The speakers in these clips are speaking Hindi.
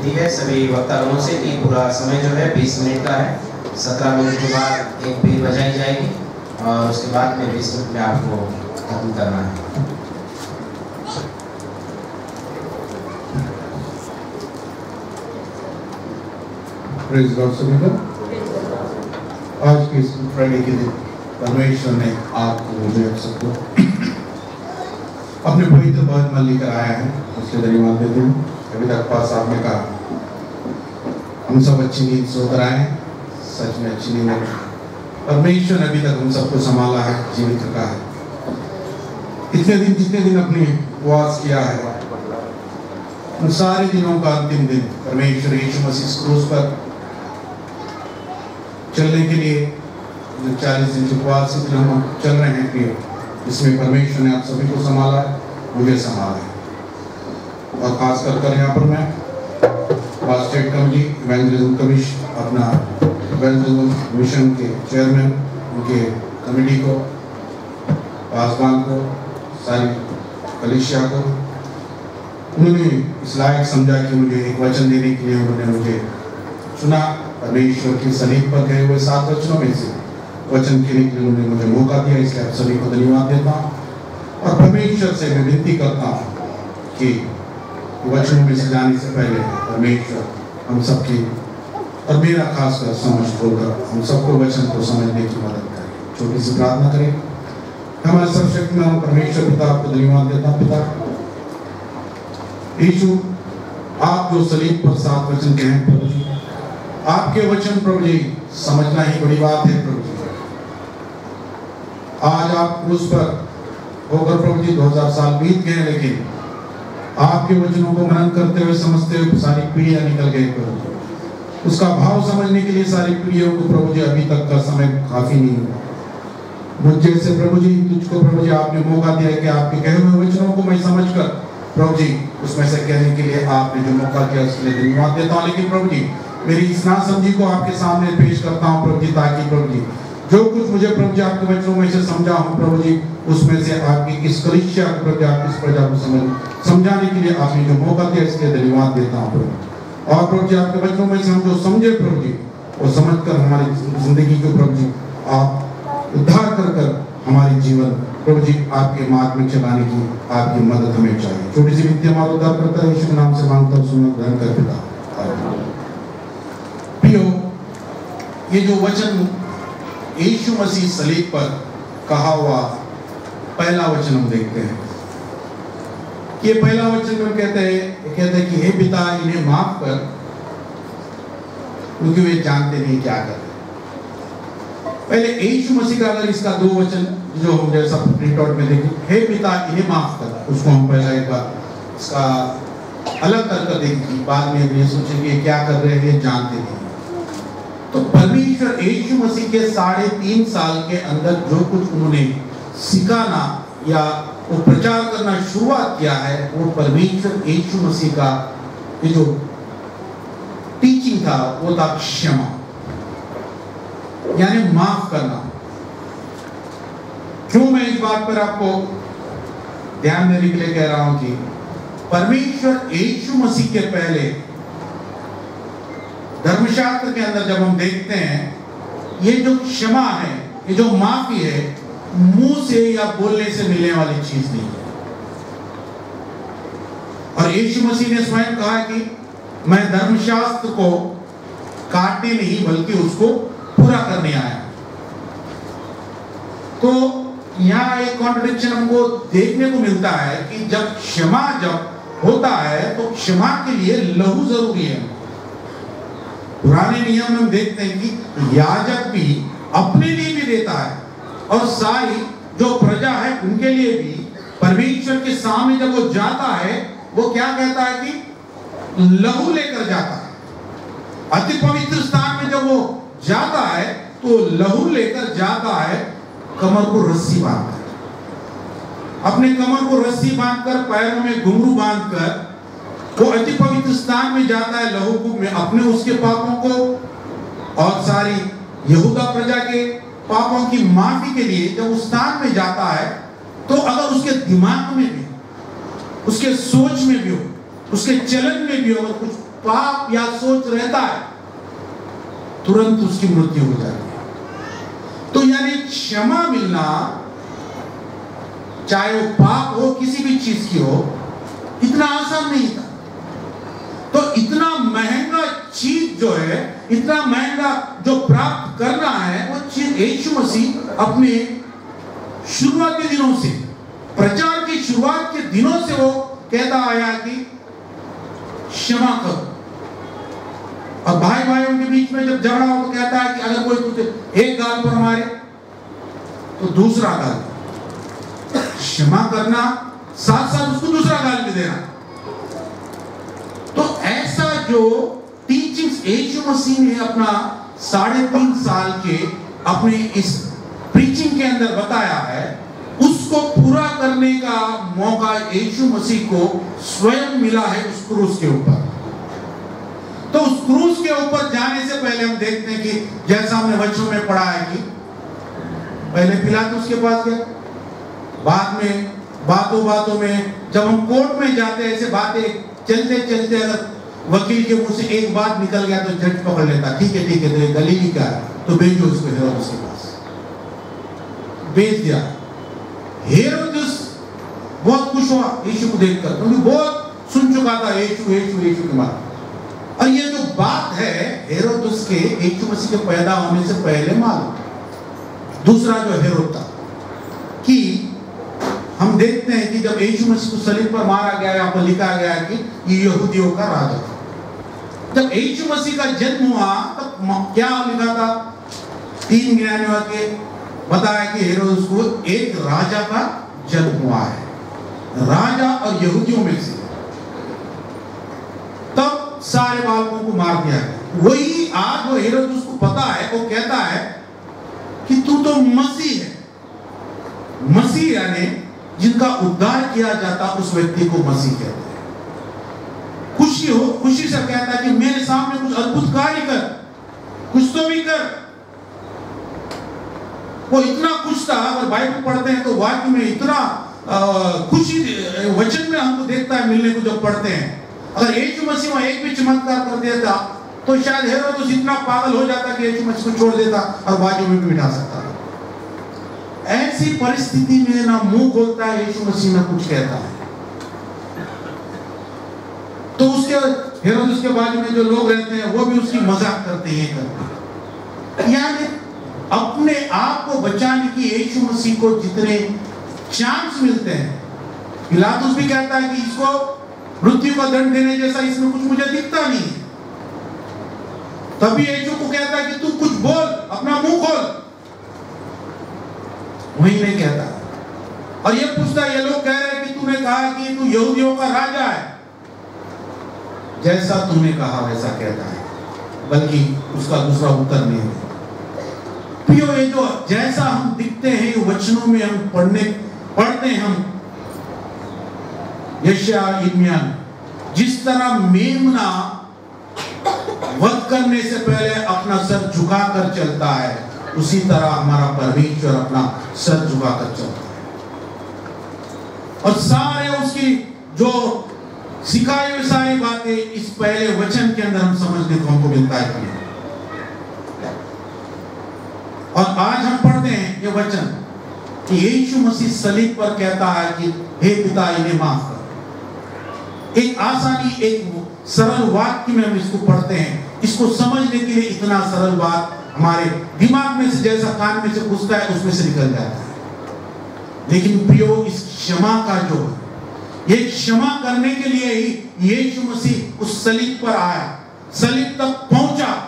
विनती है। सभी वक्तागणों से कि पूरा समय जो है 20 मिनट का है। 17 मिनट के बाद एक बीर बजाई जाएगी और उसके बाद में 20 मिनट में आपको खत्म करना है। आज के इस फ्राइडे के दिन परमेश्वर ने आपको मुझे सबको। अपने पवित्र बहुत मन लेकर आया है। उसके धन्यवाद देते हूँ। पास साहब ने कहा। हम सब अच्छी नींद सोकर आए। सच में अच्छी नींद है। परमेश्वर ने अभी तक हम सबको संभाला है, जीवित रखा है। इतने दिन, जितने दिन अपने उपवास किया है, उन सारे दिनों का अंतिम दिन परमेश्वर यीशु मसीह क्रूस पर चलने के लिए, जो चालीस दिन उपवास से हम चल रहे हैं इसमें परमेश्वर ने आप सभी को संभाला है, मुझे संभाला है। और खास कर कर यहाँ पर मैं स्टेट कमेटी इवेंजलिज्म कमीशन अपना इवेंजलिज्म मिशन के चेयरमैन, उनके कमेटी को, पासवान को, सारी कलिशिया को, उन्होंने इस लायक समझा कि मुझे एक वचन देने के लिए उन्होंने मुझे चुना परमेश्वर के सलीब पर गए हुए सात वचनों में से वचन के लिए उन्होंने मुझे मौका दिया। इसलिए आप सभी को धन्यवाद देता हूँ। और परमेश्वर से मैं विनती करता हूँ कि वचनों में जाने से पहले परमेश्वर हम सबकी और मेरा खासकर समझ खोलकर हम सबको वचन को समझने की मदद करें। छोटी सी प्रार्थना करें। हमारे सर्वशक्ति में हम परमेश्वर पिता आपको धन्यवाद देता पिता। यीशु, आप जो सलीब पर सात वचन कहे, प्रभु जी। आपके वचन प्रभु जी, समझना ही बड़ी बात है, प्रभु जी। आज आप उस पर होकर प्रभु जी 2000 साल बीत गए लेकिन आपके वचनों को मनन करते हुए समझते हुए सारी पीढ़ियाँ निकल गई प्रभु। उसका भाव समझने के लिए सारी पीढ़ियों को प्रभु जी अभी तक का समय काफ़ी नहीं हुआ मुझ जैसे प्रभु जी, तुझको प्रभु जी आपने मौका दिया कि आपके कहे हुए वचनों को मैं समझ कर प्रभु जी, उसमें से कहने के लिए आपने जो मौका दिया, उसके लिए धन्यवाद देता हूँ। लेकिन प्रभु जी, मेरी इस ना समझी को आपके सामने पेश करता हूँ प्रभु जी, ताकि प्रभु जी जो कुछ मुझे प्रभु जी आपके वचनों में से समझा हूँ प्रभु जी उसमें से आपकी इस कलिशिया प्रभु जी आपकी इस प्रजा को समझ, समझाने के लिए आपने जो मौका दिया, इसके धन्यवाद देता हूँ प्रभु और प्रभु जी आपके वचनों में से हम जो समझे प्रभु जी, वो समझ कर हमारी ज़िंदगी को प्रभु जी आप उद्धार कर कर हमारे जीवन प्रभु जी आपके मार्ग में चलाने की आपकी मदद हमें चाहिए। छोटी सी विद्या हमारा उद्धार करता है, यीशु नाम से माँगता हूँ, सुनो, ग्रहण कर पिता। प्रियो, ये जो वचन यीशु मसीह सलीब पर कहा हुआ पहला वचन हम देखते हैं। ये पहला वचन में कहते हैं कहते हैं कि हे पिता, इन्हें माफ़ कर, क्योंकि वे जानते नहीं क्या कर रहे पहले यीशु मसीह का अगर इसका दो वचन जो हम जैसा प्रिंट आउट में देखें, हे पिता, इन्हें माफ़ कर, उसको हम पहला एक बार इसका अलग कर देखेंगे बाद में ये सोचेंगे क्या कर रहे हैं जानते नहीं। तो परमेश्वर यीशु मसीह के साढ़े तीन साल के अंदर जो कुछ उन्होंने सिखाना या वो प्रचार करना शुरुआत किया है, वो परमेश्वर यीशु मसीह का ये जो टीचिंग था, वो था क्षमा। यानी माफ़ करना। क्यों मैं इस बात पर आपको ध्यान देने के लिए कह रहा हूँ कि परमेश्वर यीशु मसीह के पहले धर्मशास्त्र के अंदर जब हम देखते हैं, ये जो क्षमा है, ये जो माफ़ी है, मुँह से या बोलने से मिलने वाली चीज़ नहीं है। और यीशु मसीह ने स्वयं कहा कि मैं धर्मशास्त्र को काटने नहीं, बल्कि उसको पूरा करने आया तो यहाँ एक कॉन्ट्रडिक्शन हमको देखने को मिलता है कि जब क्षमा जब होता है तो क्षमा के लिए लहू ज़रूरी है। पुराने नियम में देखते हैं कि याजक भी अपने लिए भी देता है और सारी जो प्रजा है उनके लिए भी, परमेश्वर के सामने जब वो जाता है, वो क्या कहता है कि लहू लेकर जाता है। अति पवित्र स्थान में जब वो जाता है तो लहू लेकर जाता है, कमर को रस्सी बांधकर। अपने कमर को रस्सी बांधकर, पैरों में घुंघरू बांधकर वो अति पवित्र स्थान में जाता है लहू को में अपने उसके पापों को और सारी यहूदा प्रजा के पापों की माफ़ी के लिए जब उस स्थान में जाता है तो अगर उसके दिमाग में भी उसके सोच में भी हो, उसके चलन में भी अगर कुछ पाप या सोच रहता है, तुरंत उसकी मृत्यु हो जाती है। तो यानी क्षमा मिलना, चाहे वो पाप हो, किसी भी चीज़ की हो, इतना आसान नहीं था। तो इतना महँगा चीज़ जो है, इतना महँगा जो प्राप्त कर रहा है, वो चीज़ यीशु मसीह अपने शुरुआती दिनों से, प्रचार की शुरुआत के दिनों से वो कहता आया कि क्षमा करो। और भाई भाइयों के बीच में जब झगड़ा हो तो कहता है कि अगर कोई तुझे एक गाल पर मारे तो दूसरा गाल। क्षमा करना साथ साथ उसको दूसरा गाल भी देना। तो ऐसा जो टीचिंग्स यीशु मसीह ने अपना साढ़े तीन साल के अपने इस प्रीचिंग के अंदर बताया है, उसको पूरा करने का मौका यीशु मसीह को स्वयं मिला है उस क्रूस के ऊपर। तो उस क्रूस के ऊपर जाने से पहले हम देखते हैं कि जैसा हमने बच्चों में पढ़ा है कि पहले पिलातुस के पास गया बाद में बातों बातों में, जब हम कोर्ट में जाते हैं, ऐसे बातें चलते चलते अगर वकील के मुँह से एक बात निकल गया तो जज पकड़ लेता। ठीक है ठीक है तो गलीली का है? तो भेजो उसको हेरोदस के पास। भेज दिया। हेरोदस बहुत खुश हुआ। यीशु को देखकर। क्योंकि बहुत सुन चुका था यीशु यीशु यीशु के बारे और ये जो बात है हेरोदस के, यीशु मसीह के पैदा होने से पहले मालूम। दूसरा जो हेरोद था कि हम देखते हैं कि जब यीशु मसीह को सलीब पर मारा गया, यहाँ पर लिखा गया कि ये यहूदियों का राजा था। जब यीशु मसीह का जन्म हुआ, तब क्या लिखा था? तीन ज्ञानियों के बताया कि हेरोदस को एक राजा का जन्म हुआ है। राजा और यहूदियों में से। तब सारे बालकों को मार दिया गया। वही आज वो हेरोदस को पता है, वो कहता है कि तू तो मसीह है। मसीह यानी जिनका उद्धार किया जाता उस व्यक्ति को मसीह कहते हैं। खुशी हो, खुशी से कहता कि मेरे सामने कुछ अद्भुत कार्य कर, कुछ तो भी कर। वो इतना खुश था, अगर बाइबल पढ़ते हैं तो वाक्य में इतना खुशी वचन में हमको देखता है मिलने को जब पढ़ते हैं। अगर यीशु मसीह एक भी चमत्कार कर देता तो शायद हेरोदस इतना पागल हो जाता कि यीशु मसीह को छोड़ देता और बाजू में भी बिठा सकता था। ऐसी परिस्थिति में ना मुँह खोलता है यीशु मसीह ना कुछ कहता है। तो उसके हेरोदस के बाजू में जो लोग रहते हैं, वो भी उसकी मज़ाक करते हैं करते यानी अपने आप को बचाने की यीशु मसीह को जितने चांस मिलते हैं, पिलातुस भी कहता है कि इसको मृत्यु का दंड देने जैसा इसमें कुछ मुझे दिखता नहीं तभी यीशु को कहता है कि तू कुछ बोल, अपना मुँह खोल। वही नहीं कहता और ये पूछता ये लोग कह रहे हैं कि तूने कहा कि तू यहूदियों का राजा है। जैसा तूने कहा, वैसा कहता है। बल्कि उसका दूसरा उत्तर नहीं है। प्रियो, ये जो जैसा हम दिखते हैं वचनों में हम पढ़ने, पढ़ते हम। यशा इर्मियान जिस तरह मेमना वध करने से पहले अपना सर झुकाकर चलता है उसी तरह हमारा परमेश्वर अपना सर झुकाकर चलता है। और सारे उसकी जो सिखाई हुई सारी बातें इस पहले वचन के अंदर हम समझने को हमको मिलता है और आज हम पढ़ते हैं ये वचन कि यीशु मसीह सलीब पर कहता है कि हे पिता, इन्हें माफ़ कर। एक आसानी, एक सरल वाक्य में हम इसको पढ़ते हैं। इसको समझने के लिए इतना सरल बात हमारे दिमाग में से जैसा कान में से घुसता है, उसमें से निकल जाता है। लेकिन प्रियो, इस क्षमा का जो, ये क्षमा करने के लिए ही यीशु मसीह उस सलीब पर आया। सलीब तक पहुँचा।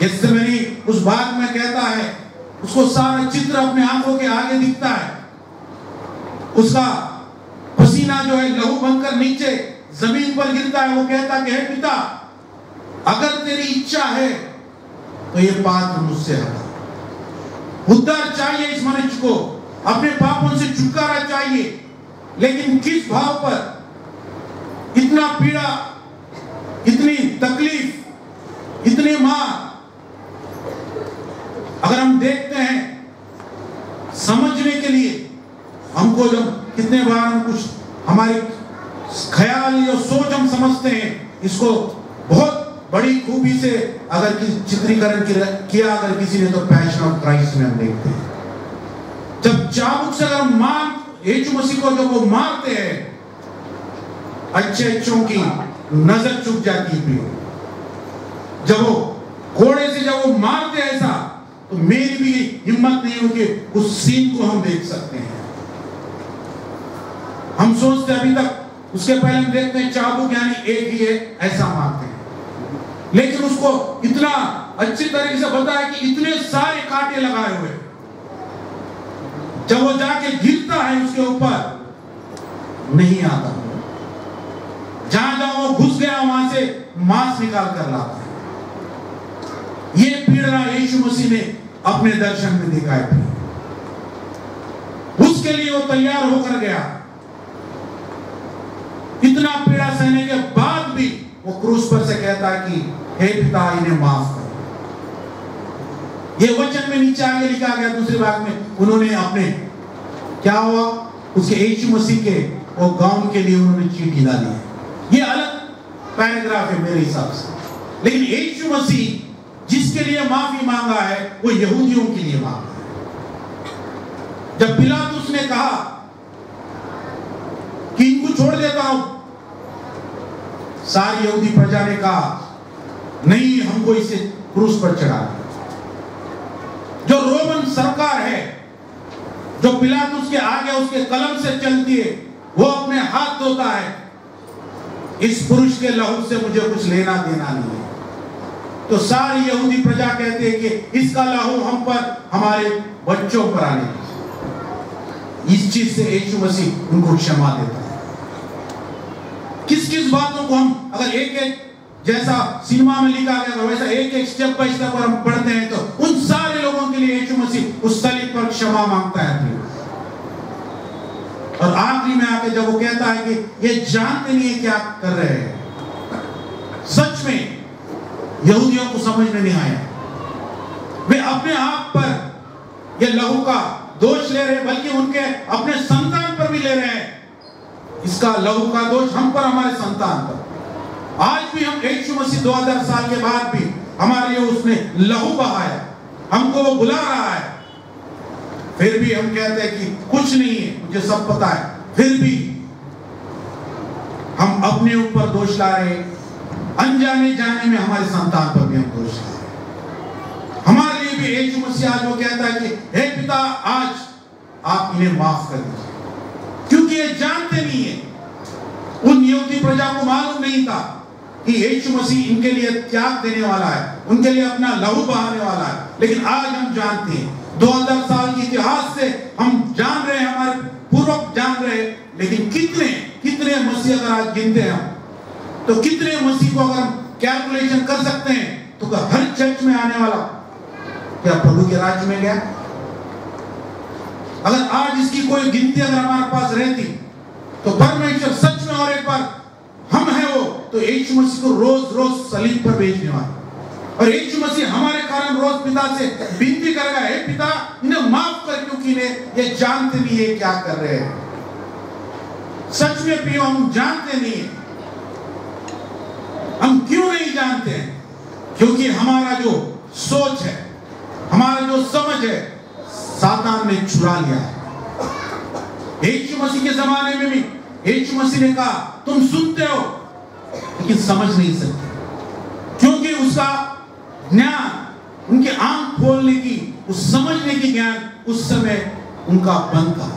गेत्सेमनी उस बात में कहता है, उसको सारा चित्र अपने आँखों के आगे दिखता है। उसका पसीना जो है लहू बनकर नीचे ज़मीन पर गिरता है, वो कहता कि, हे पिता, अगर तेरी इच्छा है तो ये पात्र मुझसे हटा उद्धार चाहिए इस मनुष्य को। अपने पापों से छुटकारा चाहिए। लेकिन किस भाव पर? इतना पीड़ा, इतनी तकलीफ़, इतनी मार। अगर हम देखते हैं, समझने के लिए हमको जब कितने बार हम कुछ, हमारी ख्याल या सोच हम समझते हैं, इसको बहुत बड़ी खूबी से अगर किसी चित्रीकरण किया अगर किसी ने तो पैशन ऑफ़ क्राइस्ट में हम देखते हैं। जब चाबुक से अगर मार, यीशु मसीह को जब वो मारते हैं, अच्छे अच्छों की नज़र चुप जाती है। जब वो घोड़े से जब वो मारते ऐसा तो मेरी भी हिम्मत नहीं होगी उस सीन को हम देख सकते हैं। हम सोचते अभी तक उसके पहले हम देखते हैं, चाबुक यानी एक ही है, ऐसा मारते हैं। लेकिन उसको इतना अच्छी तरीके से बताया कि इतने सारे कांटे लगाए हुए। जब वो जाके गिरता है उसके ऊपर, नहीं आता। जहाँ जहाँ वो घुस गया, वहाँ से मांस निकाल कर लाता है। ये पीड़ा यीशु मसीह ने अपने दर्शन में दिखाई थी उसके लिए वो तैयार होकर गया। इतना पीड़ा सहने के बाद भी वो क्रूस पर से कहता है कि, हे पिता, इन्हें माफ़ कर ये वचन में नीचे आगे लिखा गया दूसरे भाग में, उन्होंने अपने, क्या हुआ? उसके यीशु मसीह के और गाउन के लिए उन्होंने चीटी डाली है। ये अलग पैराग्राफ है मेरे हिसाब से। लेकिन यीशु मसीह जिसके लिए माफ़ी मांगा है, वो यहूदियों के लिए मांगा है। जब पिलातुस ने कहा छोड़ देता हूँ। सारी यहूदी प्रजा ने कहा, नहीं, हमको इसे क्रूस पर चढ़ा जो रोमन सरकार है, जो पिलातुस के आगे उसके कलम से चलती है, वो अपने हाथ धोता है। इस पुरुष के लहू से मुझे कुछ लेना देना नहीं है। तो सारी यहूदी प्रजा कहते हैं कि इसका लहू हम पर, हमारे बच्चों पर आने इस चीज़ से यीशु मसीह उनको क्षमा देता किस किस बातों को हम अगर एक एक, जैसा सिनेमा में लिखा गया था, वैसा एक एक स्टेप बाय स्टेप हम पढ़ते हैं तो उन सारे लोगों के लिए यीशु मसीह उस सलीब पर क्षमा माँगता है। और आखिरी में आके जब वो कहता है कि ये जानते नहीं है क्या कर रहे हैं, सच में यहूदियों को समझ में नहीं आया। वे अपने आप पर ये लहू का दोष ले रहे बल्कि उनके अपने संतान पर भी ले रहे हैं। इसका लहू का दोष हम पर, हमारे संतान पर। आज भी हम यीशु मसीह 2000 साल के बाद भी हमारे लिए उसने लहू बहाया। हमको वो बुला रहा है। फिर भी हम कहते हैं कि कुछ नहीं है, मुझे सब पता है। फिर भी हम अपने ऊपर दोष ला रहे अनजाने जाने में हमारे संतान पर भी हम दोष ला रहे हमारे लिए भी यीशु मसीह आज वो कहता है कि, हे पिता, आज आप इन्हें माफ़ कर दीजिए। क्योंकि ये जानते नहीं है। उन यहूदी प्रजा को मालूम नहीं था कि यीशु मसीह इनके लिए त्याग देने वाला है, उनके लिए अपना लहू बहाने वाला है। लेकिन आज हम जानते हैं 2000 साल के इतिहास से हम जान रहे हैं, हमारे पूर्वक जान रहे हैं, लेकिन कितने कितने मसीह अगर आज गिनते हैं हम? तो कितने मसीह को अगर कैलकुलेशन कर सकते हैं तो हर चर्च में आने वाला क्या प्रभु के राज्य में गया? अगर आज इसकी कोई गिनती अगर हमारे पास रहती तो परमेश्वर सच में और एक बार हम है वो तो यीशु मसीह को रोज रोज सलीब पर भेजने वाले। और यीशु मसीह हमारे कारण रोज पिता से विनती करेगा हे पिता, इन्हें माफ़ कर क्योंकि इन्हें ये जानते नहीं है क्या कर रहे हैं। सच में पियो हम जानते नहीं है। हम क्यों नहीं जानते हैं? क्योंकि हमारा जो सोच है, हमारा जो समझ है सातान ने चुरा लिया है यीशु मसीह के जमाने में भी यीशु मसीह ने कहा, तुम सुनते हो, लेकिन समझ नहीं सकते। क्योंकि उसका ज्ञान, उनके आँख खोलने की, उस समझने की ज्ञान उस समय उनका बंद था।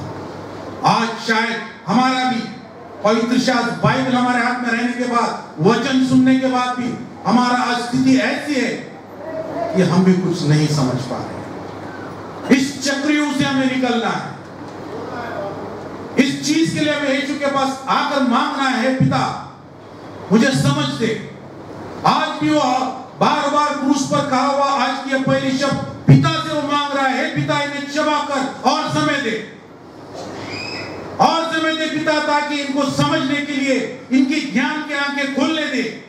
आज शायद हमारा भी पवित्र शास्त्र बाइबल हमारे हाथ में रहने के बाद, वचन सुनने के बाद भी हमारा आज स्थिति ऐसी है कि हम भी कुछ नहीं समझ पा रहे। इस चक्रियों से हमें निकलना है। इस चीज़ के लिए हमें यीशु के पास आकर मांगना है, पिता, मुझे समझ दे। आज भी वो बार बार क्रूस पर कहा हुआ, आज की पहली शब्द पिता से वो मांग रहा है, पिता, इन्हें क्षमा कर और समय दे। और समय दे पिता, ताकि इनको समझने के लिए, इनकी ज्ञान की आँखें खोलने दे।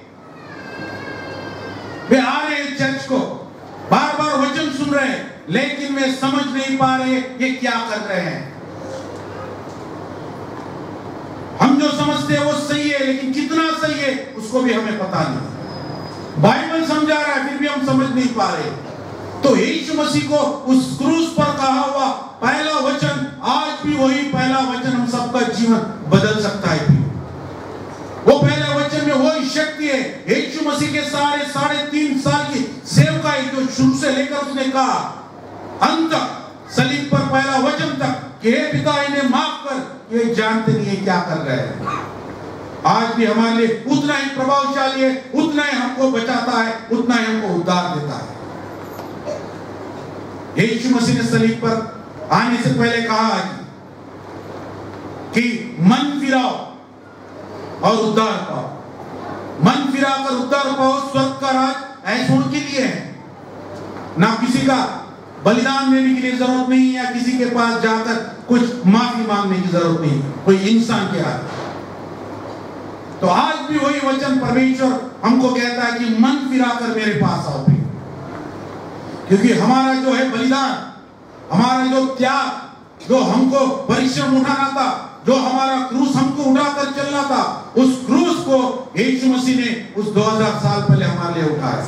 वे आ रहे हैं चर्च को बार बार वचन सुन रहे हैं लेकिन वे समझ नहीं पा रहे ये क्या कर रहे हैं। हम जो समझते हैं वो सही है, लेकिन कितना सही है, उसको भी हमें पता नहीं। बाइबल समझा रहा है, फिर भी हम समझ नहीं पा रहे। तो यीशु मसीह को उस क्रूस पर कहा हुआ पहला वचन, आज भी वही पहला वचन हम सबका जीवन बदल सकता है। वो पहले वचन में वही शक्ति है। यीशु मसीह के सारे साढ़े तीन साल की सेवकाई जो शुरू से लेकर उसने कहा अंत सलीब पर पहला वचन तक कि हे पिता इन्हें माफ़ कर, ये जानते नहीं है क्या कर रहे हैं। आज भी हमारे लिए उतना ही प्रभावशाली है, उतना ही हमको बचाता है, उतना ही हमको उद्धार देता है। यीशु मसीह ने सलीब पर आने से पहले कहा कि मन फिराओ और उद्धार पाओ। मन फिराकर उद्धार पाओ, स्वर्ग का राज ऐसे उनके लिए है। ना किसी का बलिदान देने के लिए ज़रूरत नहीं या किसी के पास जाकर कुछ माफ़ी मांगने की ज़रूरत नहीं कोई इंसान के हाथ तो आज भी वही वचन परमेश्वर हमको कहता है कि मन फिराकर मेरे पास आओ भी क्योंकि हमारा जो है बलिदान, हमारा जो त्याग, जो हमको परिश्रम उठाना था, जो हमारा क्रूस हमको उठाकर चलना था, उस क्रूस को यीशु मसीह ने उस 2000 साल पहले हमारे लिए उठाया।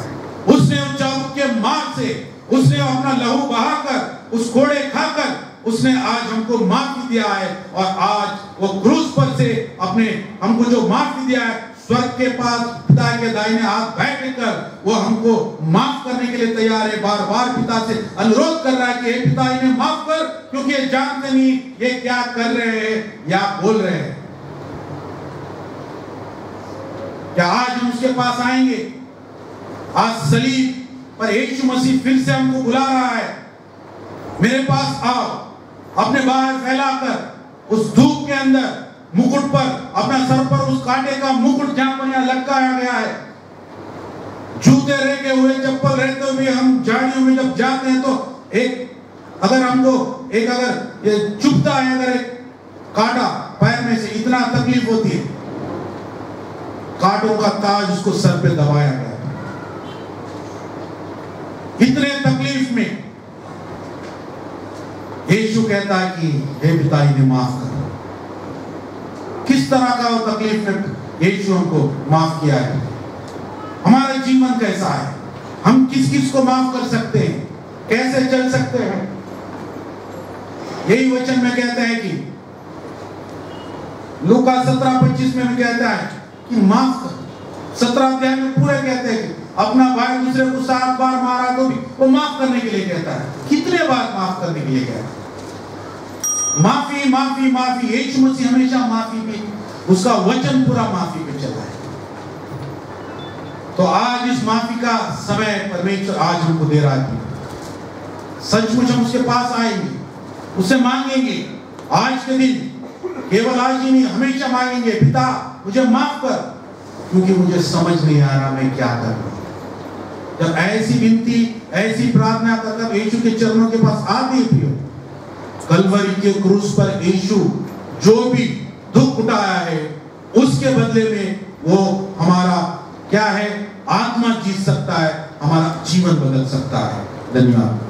उसने उस के मार से उसने अपना लहू बहाकर, उस कोड़े खाकर, उसने आज हमको माफ़ी दिया है और आज वो क्रूस पर से अपने, हमको जो माफ़ी दिया है, स्वर्ग के पास, पिता के दाहिने हाथ बैठ कर वो हमको माफ़ करने के लिए तैयार है। बार बार पिता से अनुरोध कर रहा है कि पिता, इन्हें माफ़ कर, क्योंकि ये जानते नहीं, ये क्या कर रहे हैं या बोल रहे हैं। क्या आज हम उसके पास आएँगे? आज सलीब पर यीशु मसीह फिर से हमको बुला रहा है। मेरे पास आओ, अपने बाहर फैलाकर उस धूप के अंदर मुकुट पर, अपना सर पर उस कांटे का मुकुट जहाँ पर यहाँ लटकाया गया है। जूते रहते हुए, चप्पल रहते हुए हम झाड़ियों में जब जाते हैं तो एक, अगर हमको एक अगर ये चुपता है, अगर एक कांटा पैर में से इतना तकलीफ़ होती है, कांटों का ताज उसको सर पे दबाया गया इतने तकलीफ़ में यीशु कहता है कि, हे पिता, इन्हें माफ़ कर किस तरह का वो तकलीफ़ में यीशु हमको माफ़ किया है? हमारा जीवन कैसा है? हम किस किस को माफ़ कर सकते हैं? कैसे चल सकते हैं? यही वचन में कहता है कि, लूका सत्रह पच्चीस में कहता है कि माफ़ कर। सत्रह अध्याय में पूरे कहते हैं अपना भाई दूसरे को सात बार मारा तो भी, वो माफ़ करने के लिए कहता है। कितने बार माफ़ करने के लिए कहता है? माफ़ी माफ़ी माफ़ी यीशु मसीह हमेशा माफ़ी पे उसका वचन पूरा माफ़ी पे चला है। तो आज इस माफ़ी का समय परमेश्वर आज हमको दे रहा है। सचमुच हम उसके पास आएँगे उससे मांगेंगे। आज के दिन केवल आज ही नहीं, हमेशा मांगेंगे, पिता, मुझे माफ़ कर, क्योंकि मुझे समझ नहीं आ रहा मैं क्या कर। रहा हूँ जब ऐसी विनती, ऐसी प्रार्थना कर यीशु के चरणों के पास आती थी। कलवरी के क्रूस पर यीशु जो भी दुख उठाया है, उसके बदले में वो हमारा क्या है? आत्मा जीत सकता है, हमारा जीवन बदल सकता है। धन्यवाद।